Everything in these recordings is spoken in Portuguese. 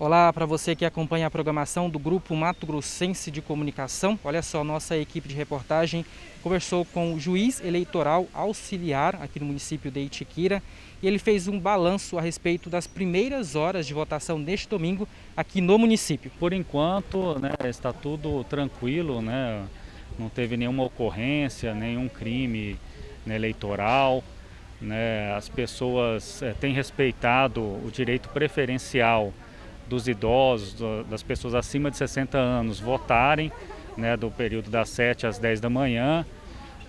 Olá para você que acompanha a programação do Grupo Mato Grossense de Comunicação. Olha só, nossa equipe de reportagem conversou com o juiz eleitoral auxiliar aqui no município de Itiquira e ele fez um balanço a respeito das primeiras horas de votação neste domingo aqui no município. Por enquanto, né, está tudo tranquilo, né? Não teve nenhuma ocorrência, nenhum crime né, eleitoral. Né? As pessoas é, têm respeitado o direito preferencial dos idosos, das pessoas acima de 60 anos votarem, né, do período das 7 às 10 da manhã,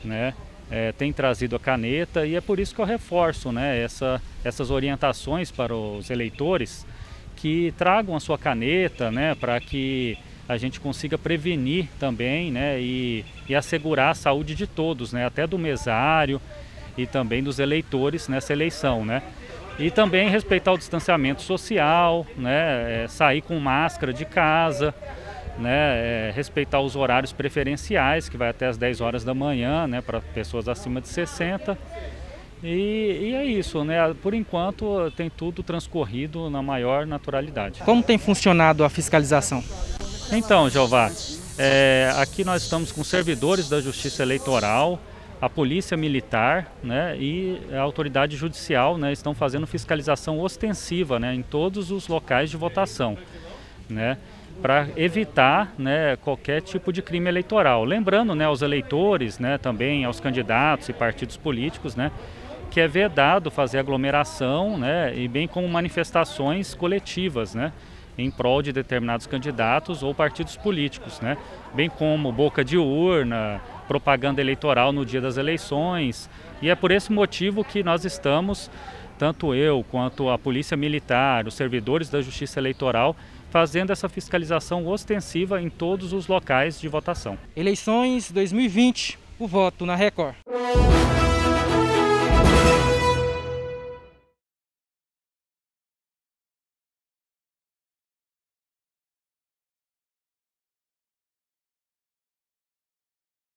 né, é, tem trazido a caneta e é por isso que eu reforço né, essa, essas orientações para os eleitores que tragam a sua caneta né, para que a gente consiga prevenir também né, e, e assegurar a saúde de todos, né, até do mesário e também dos eleitores nessa eleição. Né. E também respeitar o distanciamento social, né, é, sair com máscara de casa, né, é, respeitar os horários preferenciais, que vai até as 10 horas da manhã, né, para pessoas acima de 60. E, e, é isso, né? Por enquanto tem tudo transcorrido na maior naturalidade. Como tem funcionado a fiscalização? Então, Jeová, é, aqui nós estamos com servidores da Justiça Eleitoral, a polícia militar né, e a autoridade judicial né, estão fazendo fiscalização ostensiva né, em todos os locais de votação, né, para evitar né, qualquer tipo de crime eleitoral. Lembrando né, aos eleitores, né, também aos candidatos e partidos políticos, né, que é vedado fazer aglomeração né, e bem como manifestações coletivas. Né, em prol de determinados candidatos ou partidos políticos, né? bem como boca de urna, propaganda eleitoral no dia das eleições. E é por esse motivo que nós estamos, tanto eu quanto a Polícia Militar, os servidores da Justiça Eleitoral, fazendo essa fiscalização ostensiva em todos os locais de votação. Eleições 2020, o voto na Record.